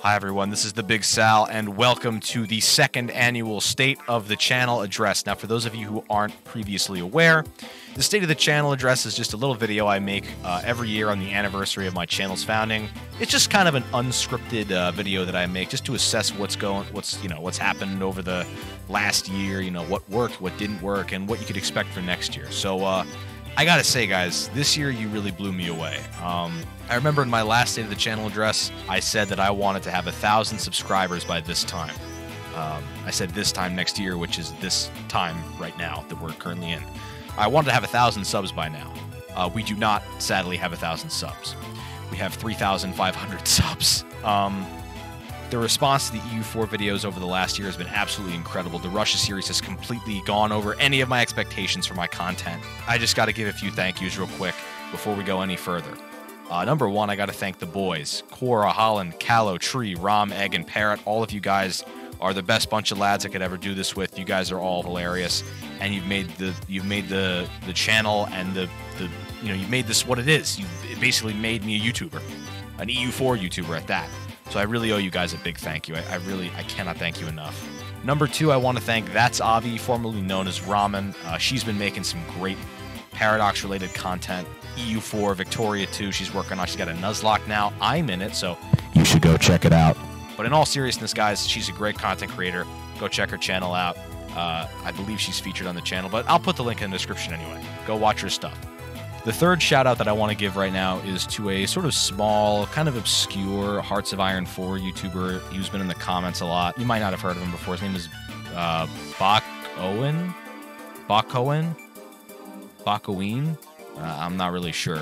Hi, everyone. This is the Big Sal, and welcome to the second annual State of the Channel address. Now, for those of you who aren't previously aware, the State of the Channel address is just a little video I make uh, every year on the anniversary of my channel's founding. It's just kind of an unscripted uh, video that I make just to assess what's going, what's you know, what's happened over the last year. You know, what worked, what didn't work, and what you could expect for next year. So. Uh, I gotta say, guys, this year you really blew me away. Um, I remember in my last State of the Channel address, I said that I wanted to have a thousand subscribers by this time. Um, I said this time next year, which is this time right now that we're currently in. I wanted to have a thousand subs by now. Uh, we do not, sadly, have a thousand subs. We have 3,500 subs. Um, the response to the EU4 videos over the last year has been absolutely incredible. The Russia series has completely gone over any of my expectations for my content. I just got to give a few thank yous real quick before we go any further. Uh, number one, I got to thank the boys Cora, Holland, Callow, Tree, Rom, Egg, and Parrot. All of you guys are the best bunch of lads I could ever do this with. You guys are all hilarious, and you've made the you've made the the channel and the the you know you've made this what it is. You basically made me a YouTuber, an EU4 YouTuber at that. So I really owe you guys a big thank you. I, I really, I cannot thank you enough. Number two, I want to thank That's Avie, formerly known as Ramen. Uh, she's been making some great Paradox related content. EU4, Victoria 2, she's working on. She's got a Nuzlocke now. I'm in it, so you should go check it out. But in all seriousness, guys, she's a great content creator. Go check her channel out. Uh, I believe she's featured on the channel, but I'll put the link in the description anyway. Go watch her stuff. The third shout out that I want to give right now is to a sort of small, kind of obscure Hearts of Iron 4 YouTuber who's been in the comments a lot. You might not have heard of him before. His name is uh, Bach Owen? Bach Owen? Bach? Uh, I'm not really sure.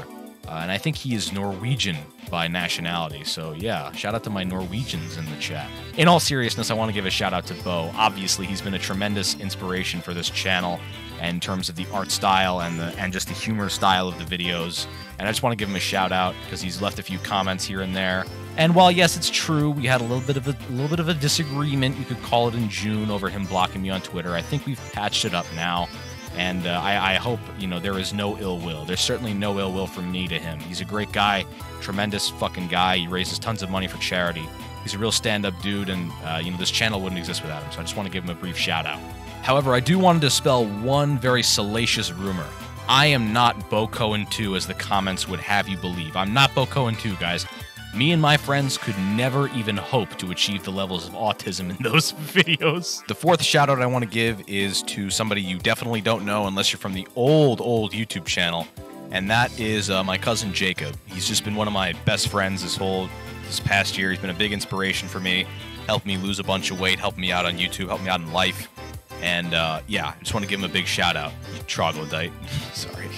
Uh, and I think he is Norwegian by nationality. So, yeah, shout out to my Norwegians in the chat. In all seriousness, I want to give a shout out to Bo. Obviously, he's been a tremendous inspiration for this channel in terms of the art style and the and just the humor style of the videos. And I just want to give him a shout out because he's left a few comments here and there. And while yes, it's true, we had a little bit of a, little bit of a disagreement, you could call it in June over him blocking me on Twitter. I think we've patched it up now and uh, I, I, hope you know there is no ill will. There's certainly no ill will from me to him. He's a great guy, tremendous fucking guy. He raises tons of money for charity. He's a real stand-up dude, and uh, you know this channel wouldn't exist without him. So I just want to give him a brief shout out. However, I do want to dispel one very salacious rumor. I am not Bokoen 2 as the comments would have you believe. I'm not Bokoen 2, guys. Me and my friends could never even hope to achieve the levels of autism in those videos. The fourth shout out I want to give is to somebody you definitely don't know unless you're from the old, old YouTube channel, and that is uh, my cousin Jacob. He's just been one of my best friends this whole this past year. He's been a big inspiration for me, helped me lose a bunch of weight, helped me out on YouTube, helped me out in life. And uh, yeah, I just want to give him a big shout out. Troglodyte. Sorry.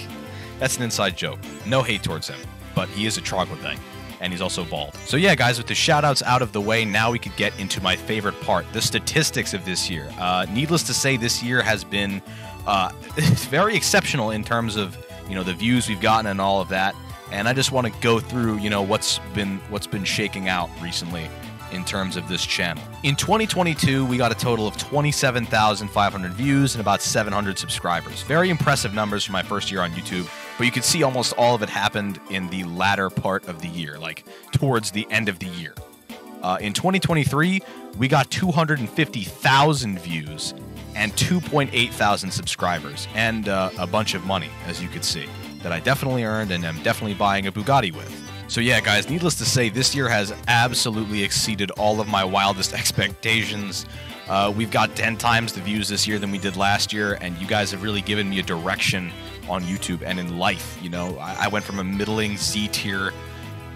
That's an inside joke. No hate towards him, but he is a troglodyte and he's also bald. So yeah, guys, with the shoutouts out of the way, now we could get into my favorite part, the statistics of this year. Uh, needless to say, this year has been uh, very exceptional in terms of you know the views we've gotten and all of that. And I just want to go through you know what's been what's been shaking out recently in terms of this channel. In 2022, we got a total of 27,500 views and about 700 subscribers. Very impressive numbers for my first year on YouTube but you can see almost all of it happened in the latter part of the year, like towards the end of the year. Uh, in 2023, we got 250,000 views and 2.8 thousand subscribers, and uh, a bunch of money, as you could see, that I definitely earned and am definitely buying a Bugatti with. So, yeah, guys, needless to say, this year has absolutely exceeded all of my wildest expectations. Uh, we've got 10 times the views this year than we did last year, and you guys have really given me a direction on YouTube and in life. You know, I, I went from a middling Z tier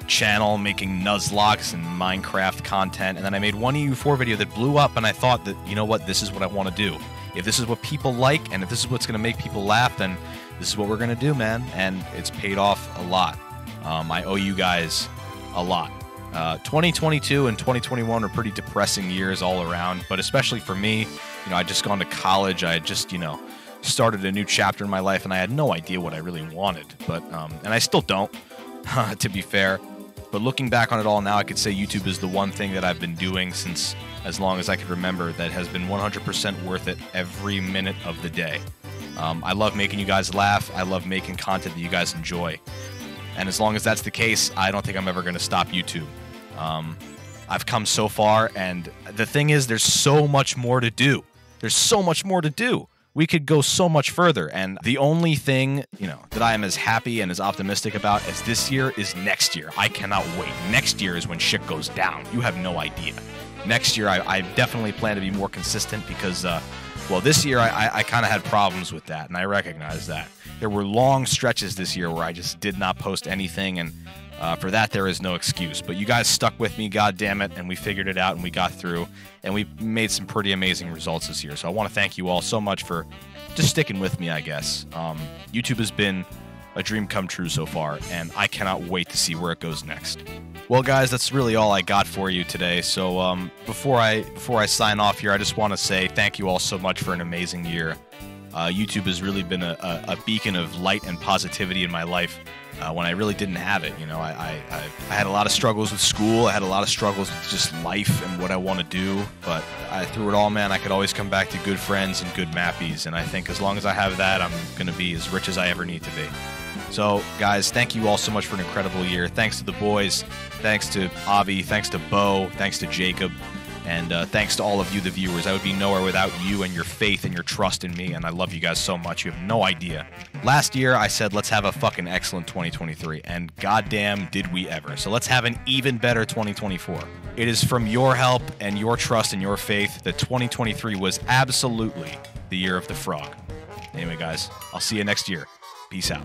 channel making Nuzlockes and Minecraft content, and then I made one EU4 video that blew up, and I thought that, you know what, this is what I want to do. If this is what people like, and if this is what's going to make people laugh, then this is what we're to do, man. And it's paid off a lot. Um, I owe you guys a lot. Uh, 2022 and 2021 are pretty depressing years all around, but especially for me, you know, I just gone to college. I had just, you know, started a new chapter in my life, and I had no idea what I really wanted. But um, and I still don't, to be fair. But looking back on it all now, I could say YouTube is the one thing that I've been doing since as long as I could remember that has been 100% worth it every minute of the day. Um, I love making you guys laugh. I love making content that you guys enjoy. And as long as that's the case, I don't think I'm ever going to stop YouTube. Um, I've come so far, and the thing is, there's so much more to do. There's so much more to do. We could go so much further, and the only thing you know that I am as happy and as optimistic about as this year is next year. I cannot wait. Next year is when shit goes down. You have no idea. Next year, I, I definitely plan to be more consistent because, uh, well, this year I, I, kind of had problems with that, and I recognize that. There were long stretches this year where I just did not post anything, and uh, for that, there is no excuse. But you guys stuck with me, god damn it, and we figured it out and we got through, and we made some pretty amazing results this year. So I want to thank you all so much for just sticking with me, I guess. Um, YouTube has been a dream come true so far, and I cannot wait to see where it goes next. Well, guys, that's really all I got for you today. So um, before I before I sign off here, I just want to say thank you all so much for an amazing year. Uh, YouTube has really been a, a, beacon of light and positivity in my life uh, when I really didn't have it. You know, I, I, I, had a lot of struggles with school. I had a lot of struggles with just life and what I want to do. But I, through it all, man, I could always come back to good friends and good mappies. And I think as long as I have that, I'm going to be as rich as I ever need to be. So, guys, thank you all so much for an incredible year. Thanks to the boys. Thanks to Avie. Thanks to Bo. Thanks to Jacob. And uh, thanks to all of you, the viewers. I would be nowhere without you and your faith and your trust in me. And I love you guys so much. You have no idea. Last year, I said, let's have a fucking excellent 2023. And goddamn, did we ever. So let's have an even better 2024. It is from your help and your trust and your faith that 2023 was absolutely the year of the frog. Anyway, guys, I'll see you next year. Peace out.